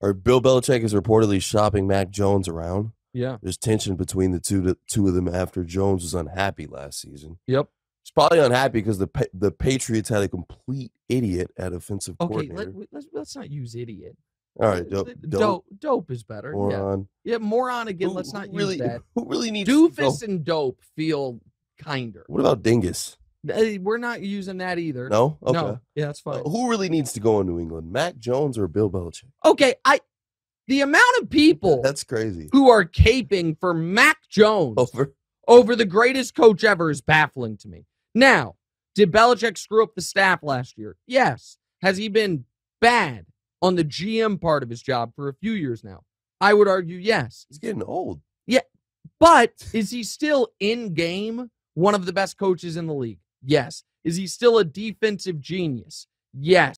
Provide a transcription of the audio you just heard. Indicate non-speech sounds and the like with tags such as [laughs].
or Bill Belichick is reportedly shopping Mac Jones around. Yeah. There's tension between the two the two of them after Jones was unhappy last season. Yep. He's probably unhappy because the the Patriots had a complete idiot at offensive Okay, coordinator. let, let's let's not use idiot. All right, dope, dope, dope, dope is better. Yeah, moron. yeah, moron again. Who- let's not really, use that. Who really needs? Doofus and dope feel kinder. What about Dingus? Uh, We're not using that either. No, okay. No. Yeah, that's Uh, fine. who really needs to go in New England? Mac Jones or Bill Belichick? Okay, I the amount of [laughs] people That's crazy. who are caping for Mac Jones Over. over the greatest coach ever is baffling to me. Now, did Belichick screw up the staff last year? Yes. Has he been bad on the GM part of his job for a few years now? I would argue yes. He's getting old. Yeah. But is he still in game one of the best coaches in the league? Yes. Is he still a defensive genius? Yes.